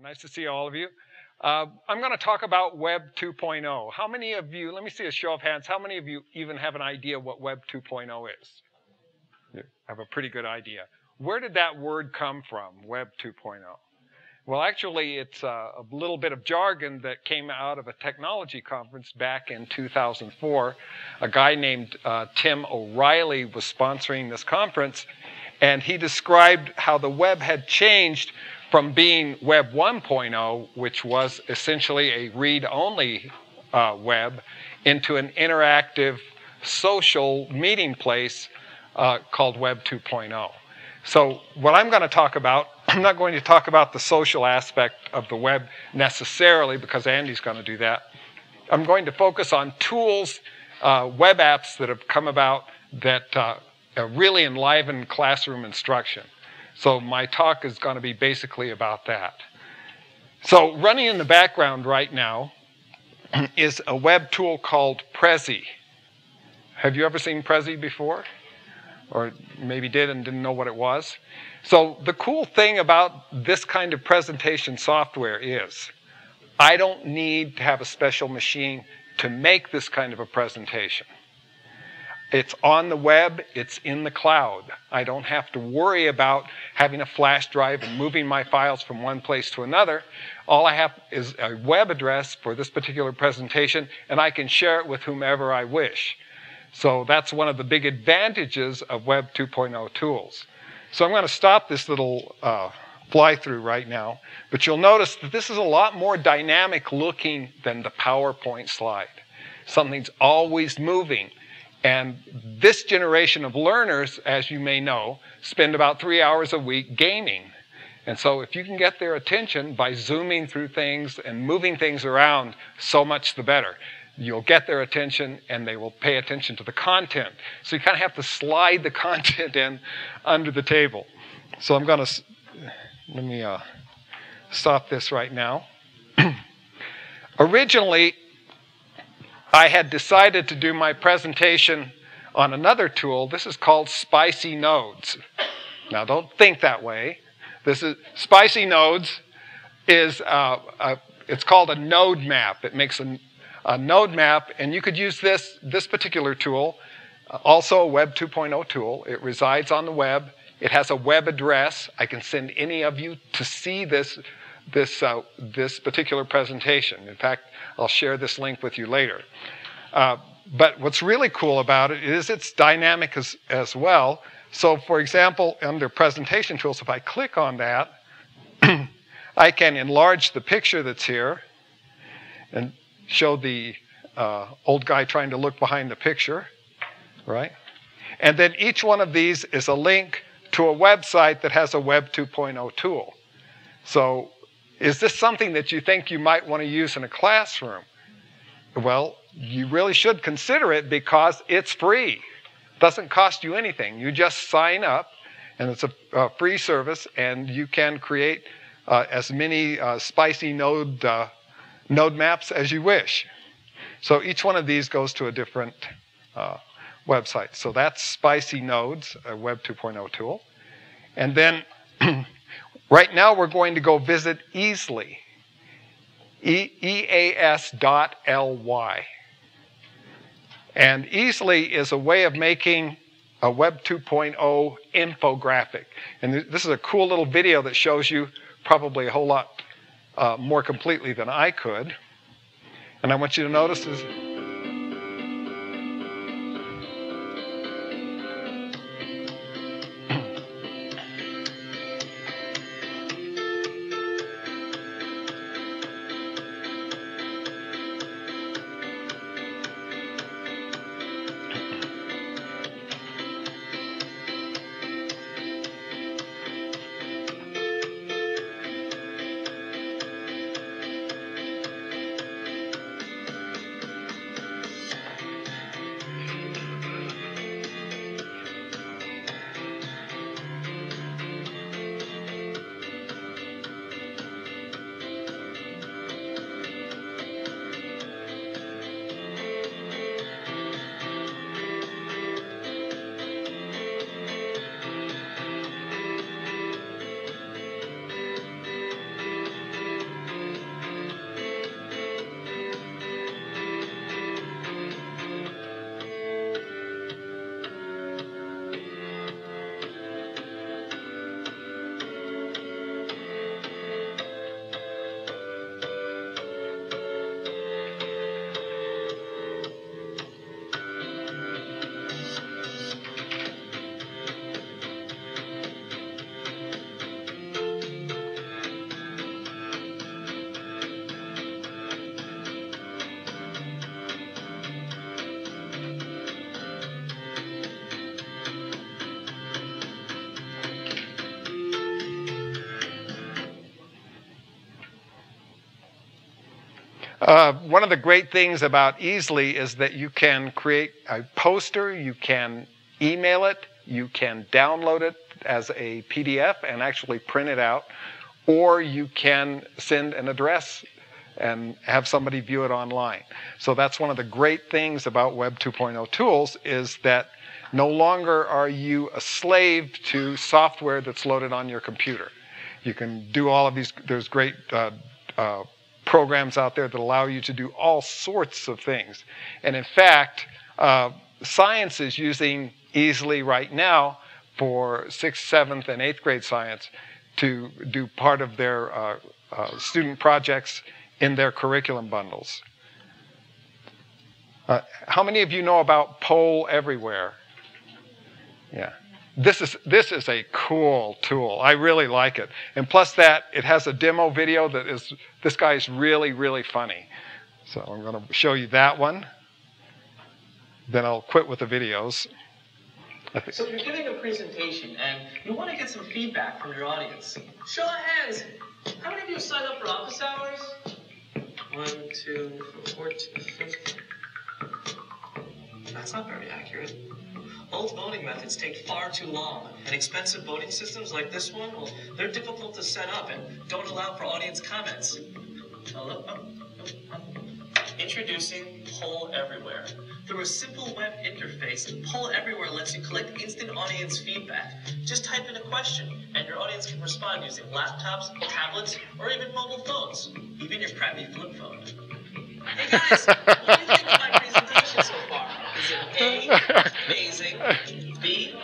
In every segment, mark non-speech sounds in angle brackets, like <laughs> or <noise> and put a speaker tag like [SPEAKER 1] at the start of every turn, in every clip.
[SPEAKER 1] Nice to see all of you. Uh, I'm going to talk about Web 2.0. How many of you, let me see a show of hands, how many of you even have an idea what Web 2.0 is? You have a pretty good idea. Where did that word come from, Web 2.0? Well, actually, it's a, a little bit of jargon that came out of a technology conference back in 2004. A guy named uh, Tim O'Reilly was sponsoring this conference, and he described how the web had changed from being Web 1.0, which was essentially a read only uh, web, into an interactive social meeting place uh, called Web 2.0. So, what I'm going to talk about, <clears throat> I'm not going to talk about the social aspect of the web necessarily because Andy's going to do that. I'm going to focus on tools, uh, web apps that have come about that uh, really enliven classroom instruction. So my talk is going to be basically about that. So running in the background right now <clears throat> is a web tool called Prezi. Have you ever seen Prezi before? Or maybe did and didn't know what it was? So the cool thing about this kind of presentation software is I don't need to have a special machine to make this kind of a presentation. It's on the web, it's in the cloud. I don't have to worry about having a flash drive and moving my files from one place to another. All I have is a web address for this particular presentation, and I can share it with whomever I wish. So that's one of the big advantages of Web 2.0 tools. So I'm going to stop this little uh, fly through right now, but you'll notice that this is a lot more dynamic looking than the PowerPoint slide. Something's always moving. And this generation of learners, as you may know, spend about three hours a week gaming. And so if you can get their attention by zooming through things and moving things around, so much the better. You'll get their attention and they will pay attention to the content. So you kind of have to slide the <laughs> content in under the table. So I'm going to, let me uh, stop this right now. <clears throat> Originally, I had decided to do my presentation on another tool. This is called Spicy Nodes. Now, don't think that way. This is Spicy Nodes is uh, a, it's called a node map. It makes a, a, node map, and you could use this this particular tool, uh, also a Web 2.0 tool. It resides on the web. It has a web address. I can send any of you to see this this uh, this particular presentation. In fact, I'll share this link with you later. Uh, but what's really cool about it is it's dynamic as, as well. So, for example, under presentation tools, if I click on that, <clears throat> I can enlarge the picture that's here and show the uh, old guy trying to look behind the picture, right? And then each one of these is a link to a website that has a Web 2.0 tool. So is this something that you think you might want to use in a classroom? Well, you really should consider it because it's free. It doesn't cost you anything. You just sign up, and it's a, a free service, and you can create uh, as many uh, spicy node, uh, node maps as you wish. So each one of these goes to a different uh, website. So that's Spicy Nodes, a Web 2.0 tool. And then <clears throat> Right now, we're going to go visit easily Easel.ly, E-A-S dot L-Y. And Easel.ly is a way of making a Web 2.0 infographic. And this is a cool little video that shows you probably a whole lot uh, more completely than I could. And I want you to notice this. Uh, one of the great things about Easel.ly is that you can create a poster, you can email it, you can download it as a PDF and actually print it out, or you can send an address and have somebody view it online. So that's one of the great things about Web 2.0 tools is that no longer are you a slave to software that's loaded on your computer. You can do all of these, there's great uh, uh, programs out there that allow you to do all sorts of things. And in fact, uh, science is using Easel.ly right now for sixth, seventh, and eighth grade science to do part of their uh, uh, student projects in their curriculum bundles. Uh, how many of you know about Poll Everywhere? Yeah. This is, this is a cool tool. I really like it. And plus that, it has a demo video that is, this guy is really, really funny. So I'm going to show you that one. Then I'll quit with the videos.
[SPEAKER 2] So if you're giving a presentation and you want to get some feedback from your audience. Show of hands. How many of you signed up for office hours? One, two, four, two, fifth. That's not very accurate. Old voting methods take far too long, and expensive voting systems like this one, well, they're difficult to set up and don't allow for audience comments. Hello? Introducing Poll Everywhere. Through a simple web interface, Poll Everywhere lets you collect instant audience feedback. Just type in a question, and your audience can respond using laptops, tablets, or even mobile phones, even your crappy flip phone. Hey guys, what do you think of my presentation so A, amazing, B,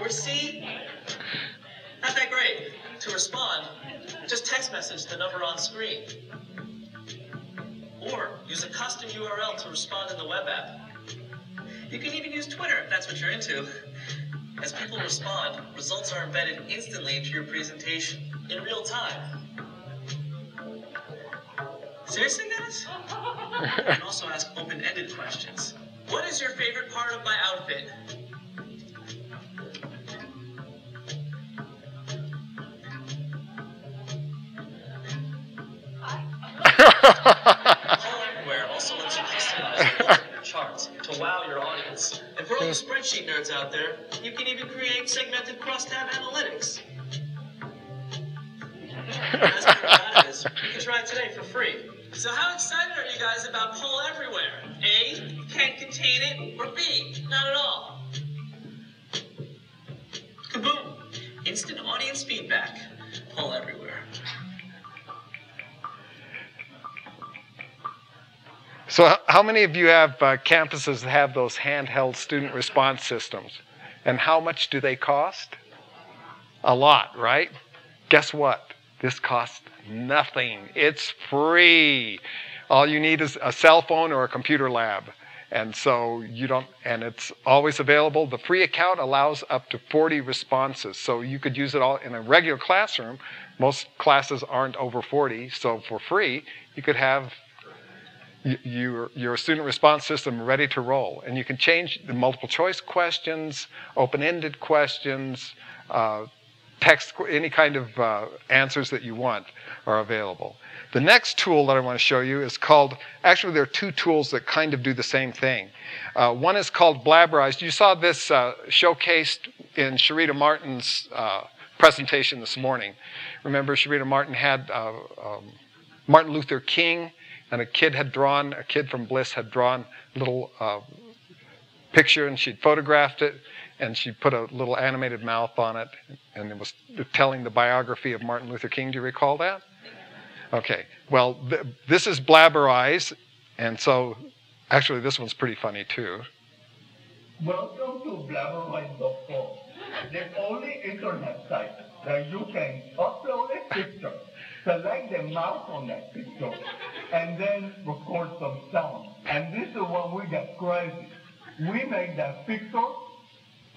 [SPEAKER 2] or C, not that great? To respond, just text message the number on screen. Or use a custom URL to respond in the web app. You can even use Twitter if that's what you're into. As people respond, results are embedded instantly into your presentation in real time. Seriously, guys? You can also ask open-ended questions. What is your favorite part of my outfit? <laughs> Poll Everywhere also lets you customize the look of your charts to wow your audience. And for all you spreadsheet nerds out there, you can even create segmented cross-tab analytics. As for that is, you can try it today for free. So how excited are you guys about Poll Everywhere? A, can't contain it, or B, not at all? Kaboom! Instant audience feedback. Poll Everywhere.
[SPEAKER 1] So, how many of you have uh, campuses that have those handheld student response systems? And how much do they cost? A lot, right? Guess what? This costs nothing. It's free. All you need is a cell phone or a computer lab. And so you don't, and it's always available. The free account allows up to 40 responses. So you could use it all in a regular classroom. Most classes aren't over 40. So for free, you could have your, your student response system ready to roll. And you can change the multiple choice questions, open ended questions, uh, text, any kind of uh, answers that you want are available. The next tool that I want to show you is called, actually, there are two tools that kind of do the same thing. Uh, one is called Blabberize. You saw this uh, showcased in Sharita Martin's uh, presentation this morning. Remember, Sharita Martin had uh, um, Martin Luther King, and a kid had drawn, a kid from Bliss had drawn a little uh, picture, and she'd photographed it, and she put a little animated mouth on it, and it was telling the biography of Martin Luther King. Do you recall that? Okay. Well, th- this is Blabberize, and so actually this one's pretty funny too.
[SPEAKER 3] Welcome to blabberize.com, the only internet site that you can upload a picture, select the mouse on that picture, and then record some sound. And this is what we get crazy. We make that picture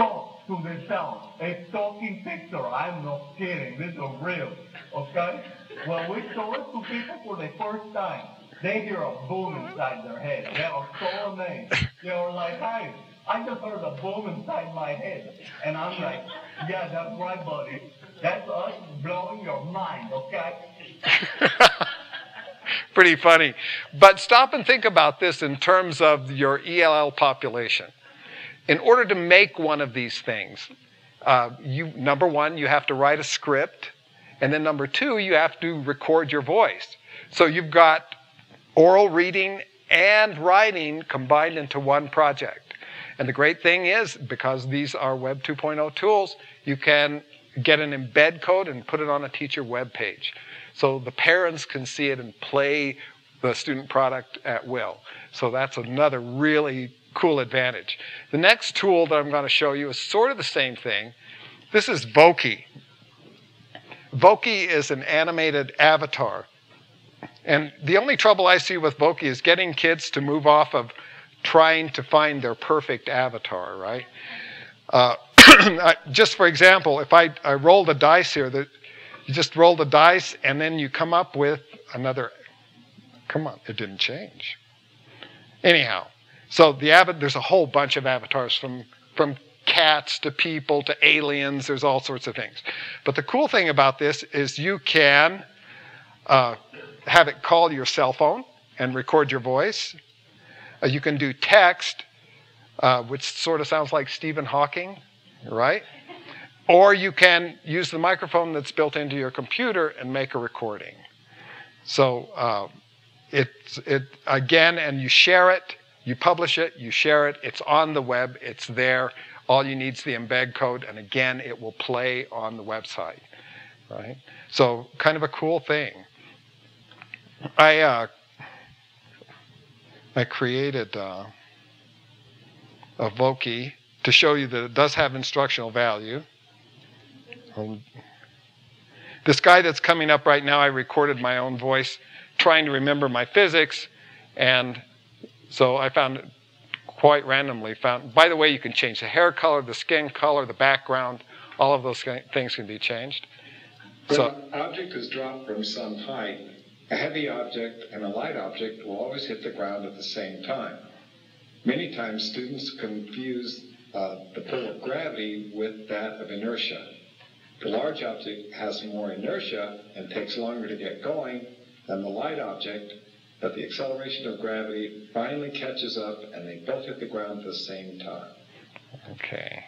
[SPEAKER 3] talk to themselves. A talking picture. I'm not kidding. This is real. Okay? When we show it to people for the first time, they hear a boom inside their head. They are so amazed. They're like, hey, I just heard a boom inside my head. And I'm like, yeah, that's right, buddy. That's us blowing your mind, okay? <laughs>
[SPEAKER 1] pretty funny. But stop and think about this in terms of your ELL population. In order to make one of these things, uh, you number one, you have to write a script, and then number two, you have to record your voice. So you've got oral reading and writing combined into one project. And the great thing is, because these are Web 2.0 tools, you can get an embed code and put it on a teacher web page. So the parents can see it and play the student product at will. So that's another really cool advantage. The next tool that I'm going to show you is sort of the same thing. This is Voki. Voki is an animated avatar. And the only trouble I see with Voki is getting kids to move off of trying to find their perfect avatar, right? Uh, <clears throat> just for example, if I, I roll the dice here, the, you just roll the dice and then you come up with another. Come on, it didn't change. Anyhow, so the there's a whole bunch of avatars from from cats to people to aliens. There's all sorts of things. But the cool thing about this is you can uh, have it call your cell phone and record your voice. Uh, you can do text, uh, which sort of sounds like Stephen Hawking, right? Or you can use the microphone that's built into your computer and make a recording. So uh, it's it again, and you share it, you publish it, you share it. It's on the web. It's there. All you need is the embed code, and again, it will play on the website. Right. So kind of a cool thing. I uh, I created uh, a Voki to show you that it does have instructional value. Um, this guy that's coming up right now, I recorded my own voice trying to remember my physics, and so I found it quite randomly. Found. By the way, you can change the hair color, the skin color, the background. All of those things can be changed.
[SPEAKER 4] When so, an object is dropped from some height, a heavy object and a light object will always hit the ground at the same time. Many times, students confuse uh, the pull of gravity with that of inertia. The large object has more inertia and takes longer to get going than the light object, but the acceleration of gravity finally catches up and they both hit the ground at the same time.
[SPEAKER 1] Okay.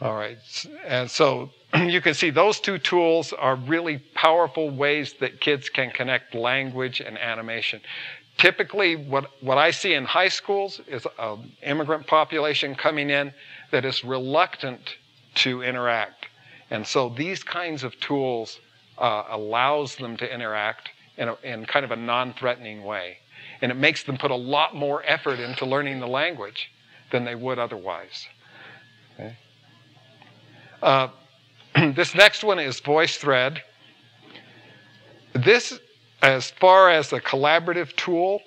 [SPEAKER 1] All right. And so <clears throat> you can see those two tools are really powerful ways that kids can connect language and animation. Typically, what, what I see in high schools is an immigrant population coming in that is reluctant to interact. And so these kinds of tools uh, allows them to interact in, a, in kind of a non-threatening way. And it makes them put a lot more effort into learning the language than they would otherwise. Okay. Uh, <clears throat> this next one is VoiceThread. This as far as a collaborative tool,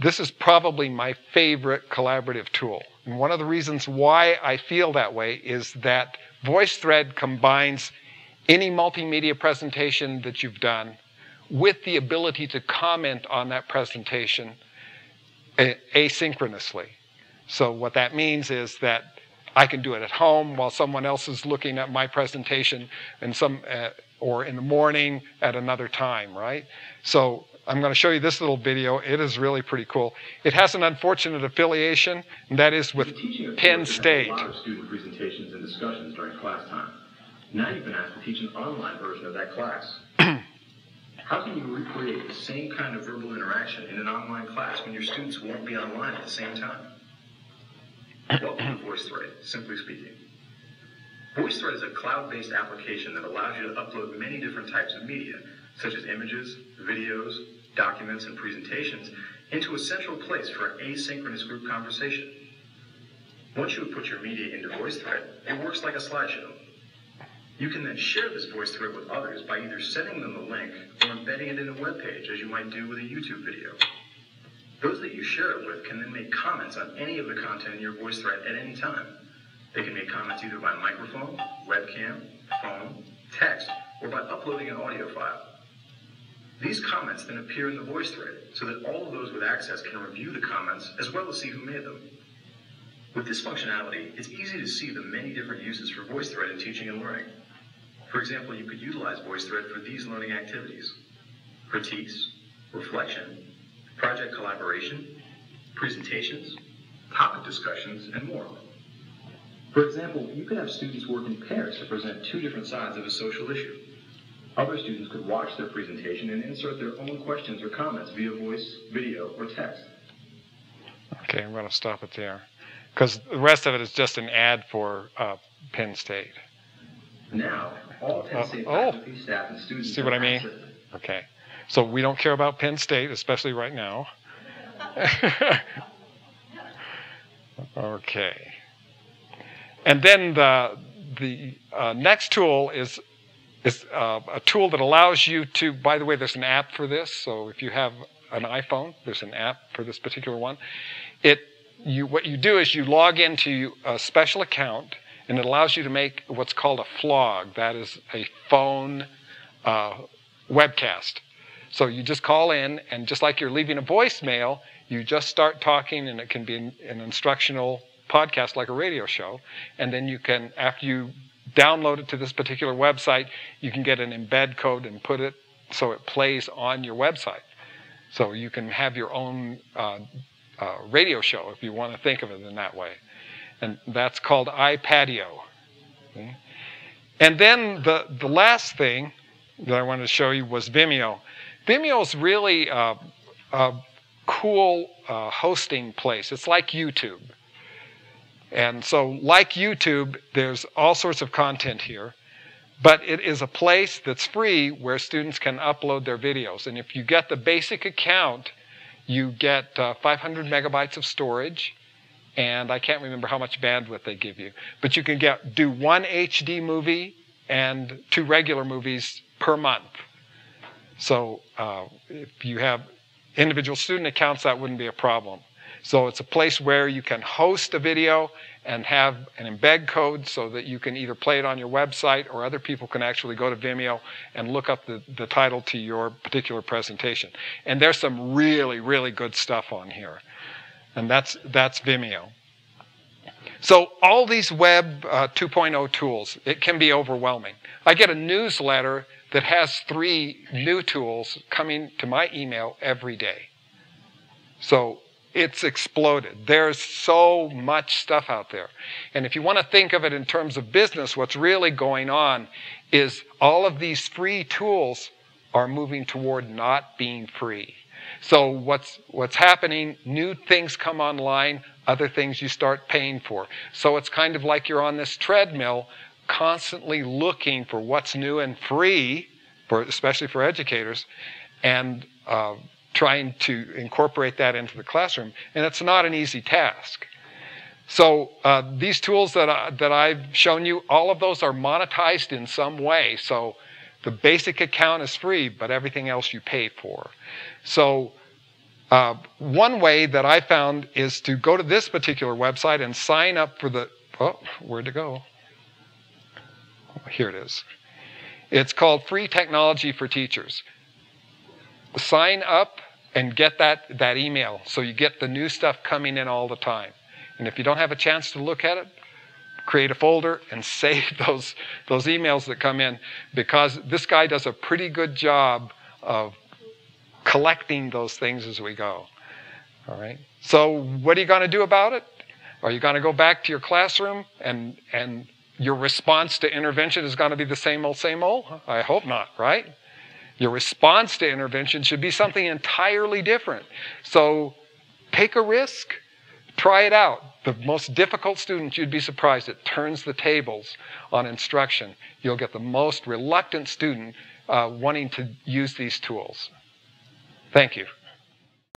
[SPEAKER 1] this is probably my favorite collaborative tool. And one of the reasons why I feel that way is that VoiceThread combines any multimedia presentation that you've done with the ability to comment on that presentation asynchronously. So, what that means is that I can do it at home while someone else is looking at my presentation, and some uh, or in the morning at another time, right? So I'm going to show you this little video. It is really pretty cool. It has an unfortunate affiliation, and that is with Penn State.
[SPEAKER 5] A lot of student presentations and discussions during class time. Now you've been asked to teach an online version of that class. How can you recreate the same kind of verbal interaction in an online class when your students won't be online at the same time? To <coughs> VoiceThread, simply speaking. VoiceThread is a cloud-based application that allows you to upload many different types of media, such as images, videos, documents, and presentations, into a central place for an asynchronous group conversation. Once you have put your media into VoiceThread, it works like a slideshow. You can then share this VoiceThread with others by either sending them the link or embedding it in a web page, as you might do with a YouTube video. Those that you share it with can then make comments on any of the content in your VoiceThread at any time. They can make comments either by microphone, webcam, phone, text, or by uploading an audio file. These comments then appear in the voice thread so that all of those with access can review the comments as well as see who made them. With this functionality, it's easy to see the many different uses for VoiceThread in teaching and learning. For example, you could utilize VoiceThread for these learning activities. Critiques, reflection, project collaboration, presentations, topic discussions, and more. For example, you could have students work in pairs to present two different sides of a social issue. Other students could watch their presentation and insert their own questions or comments via voice, video, or text.
[SPEAKER 1] Okay, I'm going to stop it there because the rest of it is just an ad for uh, Penn State.
[SPEAKER 5] Now, all Penn State
[SPEAKER 1] Uh, oh.
[SPEAKER 5] faculty, staff, and students
[SPEAKER 1] See what I mean? Okay, so we don't care about Penn State, especially right now. <laughs> okay, and then the the uh, next tool is is uh, a tool that allows you to. By the way, there's an app for this. So if you have an iPhone, there's an app for this particular one. It you what you do is you log into a special account, and it allows you to make what's called a phlog. That is a phone uh, webcast. So you just call in, and just like you're leaving a voicemail, you just start talking, and it can be an, an instructional podcast like a radio show. And then you can, after you download it to this particular website, you can get an embed code and put it so it plays on your website. So you can have your own uh, uh, radio show if you want to think of it in that way. And that's called iPadio. Okay? And then the, the last thing that I wanted to show you was Vimeo. Vimeo is really a, a cool uh, hosting place. It's like YouTube. And so, like YouTube, there's all sorts of content here, but it is a place that's free where students can upload their videos. And if you get the basic account, you get uh, 500 megabytes of storage, and I can't remember how much bandwidth they give you, but you can get do one HD movie and two regular movies per month. So uh, if you have individual student accounts, that wouldn't be a problem. So it's a place where you can host a video and have an embed code so that you can either play it on your website or other people can actually go to Vimeo and look up the, the title to your particular presentation. And there's some really, really good stuff on here. And that's, that's Vimeo. So all these Web uh, 2.0 tools, it can be overwhelming. I get a newsletter that has three new tools coming to my email every day. So it's exploded. There's so much stuff out there. And if you want to think of it in terms of business, what's really going on is all of these free tools are moving toward not being free. So what's what's happening, new things come online, other things you start paying for. So it's kind of like you're on this treadmill constantly looking for what's new and free, for, especially for educators, and uh, trying to incorporate that into the classroom. And it's not an easy task. So uh, these tools that, I, that I've shown you, all of those are monetized in some way. So the basic account is free, but everything else you pay for. So uh, one way that I found is to go to this particular website and sign up for the, oh, where'd it go? Here it is. It's called Free Technology for Teachers. Sign up and get that, that email so you get the new stuff coming in all the time. And if you don't have a chance to look at it, create a folder and <laughs> save those, those emails that come in because this guy does a pretty good job of collecting those things as we go. All right. So what are you going to do about it? Are you going to go back to your classroom and and your response to intervention is going to be the same old same old? I hope not, right? Your response to intervention should be something entirely different. So take a risk, try it out. The most difficult student, you'd be surprised, it turns the tables on instruction. You'll get the most reluctant student uh, wanting to use these tools. Thank you.